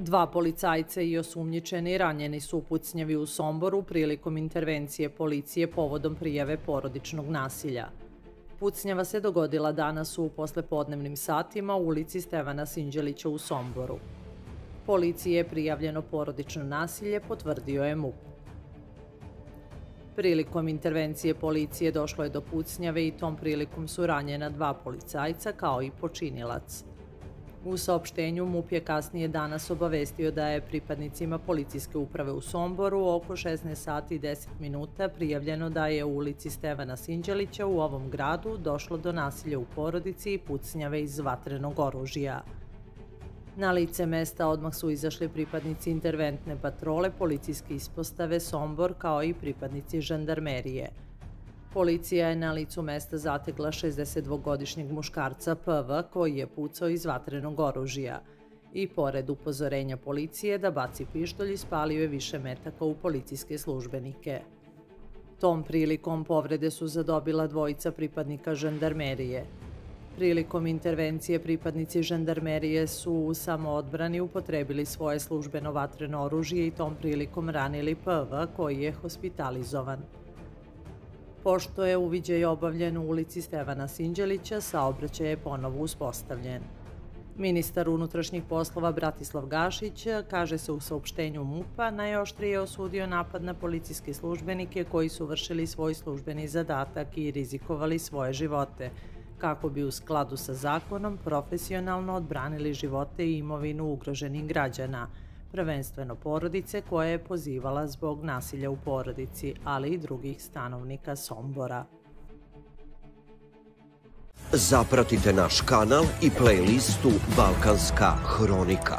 Dva policajca i osumnjičeni ranjeni su u pucnjevi u Somboru prilikom intervencije policije povodom prijave porodičnog nasilja. Pucnjava se dogodila danas u poslepodnevnim satima u ulici Stevana Sinđelića u Somboru. Policiji je prijavljeno porodično nasilje, potvrdio je MUP. Prilikom intervencije policije došlo je do pucnjave i tom prilikom su ranjena dva policajca kao i počinilac. U saopštenju MUP je kasnije danas obavestio da je pripadnicima policijske uprave u Somboru oko 16 sati i 10 minuta prijavljeno da je u ulici Stevana Sinđelića u ovom gradu došlo do nasilja u porodici i pucnjave iz vatrenog oružja. Na lice mesta odmah su izašli pripadnici interventne patrole policijske ispostave Sombor kao i pripadnici žandarmerije – Policija je na licu mesta zategla 62-godišnjeg muškarca PV koji je pucao iz vatrenog oružja i pored upozorenja policije da baci pištolj ispalio je više metaka u policijske službenike. Tom prilikom povrede su zadobila dvojica pripadnika žandarmerije. Prilikom intervencije pripadnici žandarmerije su u samoodbrani upotrebili svoje službeno vatreno oružje i tom prilikom ranili PV koji je hospitalizovan. Pošto je uviđaj obavljen u ulici Stevana Sinđelića, saobraćaj je ponovo uspostavljen. Ministar unutrašnjih poslova Bratislav Gašić kaže se u saopštenju MUPA najoštrije osudio napad na policijske službenike koji su vršili svoj službeni zadatak i rizikovali svoje živote, kako bi u skladu sa zakonom profesionalno odbranili živote i imovinu ugroženih građana – prvenstveno porodice koja je pozivala zbog nasilja u porodici, ali i drugih stanovnika Sombora. Zapratite naš kanal i playlistu Balkanska hronika.